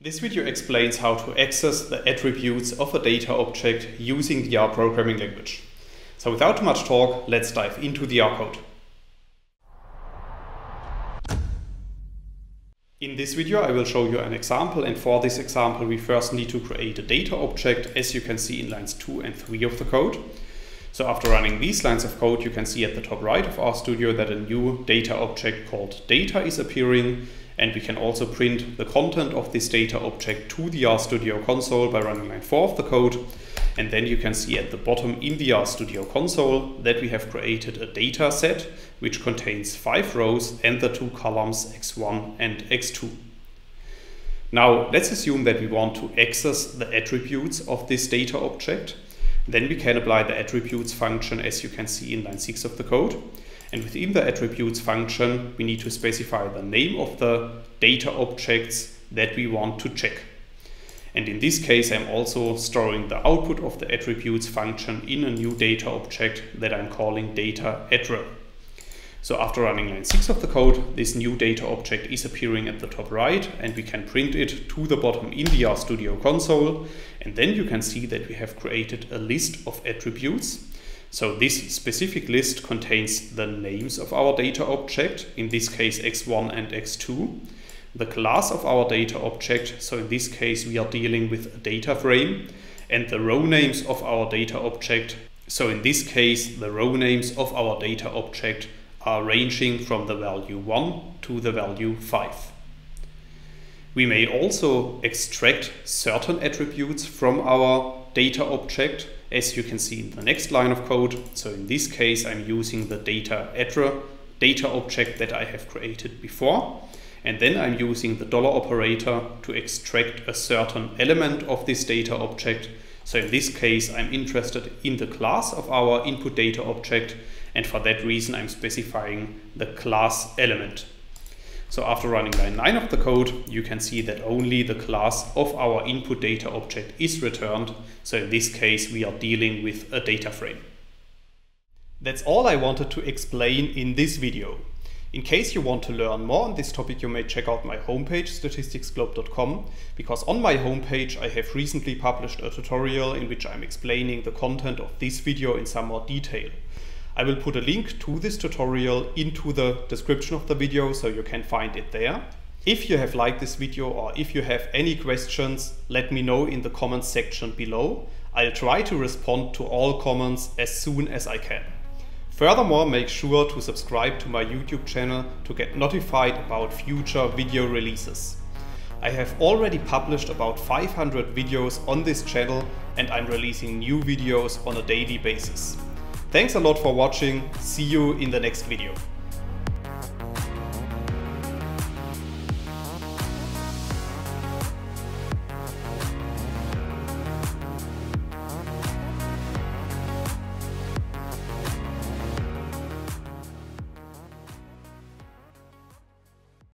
This video explains how to access the attributes of a data object using the R programming language. So without much talk, let's dive into the R code. In this video I will show you an example and for this example we first need to create a data object as you can see in lines 2 and 3 of the code. So after running these lines of code you can see at the top right of RStudio that a new data object called data is appearing and we can also print the content of this data object to the RStudio console by running line 4 of the code. And then you can see at the bottom in the RStudio console that we have created a data set which contains five rows and the two columns x1 and x2. Now let's assume that we want to access the attributes of this data object. Then we can apply the attributes function as you can see in line 6 of the code. And within the attributes function, we need to specify the name of the data objects that we want to check. And in this case, I'm also storing the output of the attributes function in a new data object that I'm calling data attr. So after running line 6 of the code, this new data object is appearing at the top right and we can print it to the bottom in the RStudio console. And then you can see that we have created a list of attributes so this specific list contains the names of our data object, in this case x1 and x2, the class of our data object, so in this case we are dealing with a data frame, and the row names of our data object, so in this case the row names of our data object are ranging from the value 1 to the value 5. We may also extract certain attributes from our data object as you can see in the next line of code. So in this case, I'm using the data attr data object that I have created before. And then I'm using the dollar operator to extract a certain element of this data object. So in this case, I'm interested in the class of our input data object. And for that reason, I'm specifying the class element. So after running line 9 of the code, you can see that only the class of our input data object is returned. So in this case, we are dealing with a data frame. That's all I wanted to explain in this video. In case you want to learn more on this topic, you may check out my homepage, statisticsglobe.com, because on my homepage I have recently published a tutorial in which I'm explaining the content of this video in some more detail. I will put a link to this tutorial into the description of the video so you can find it there. If you have liked this video or if you have any questions, let me know in the comments section below. I'll try to respond to all comments as soon as I can. Furthermore, make sure to subscribe to my YouTube channel to get notified about future video releases. I have already published about 500 videos on this channel and I'm releasing new videos on a daily basis. Thanks a lot for watching, see you in the next video.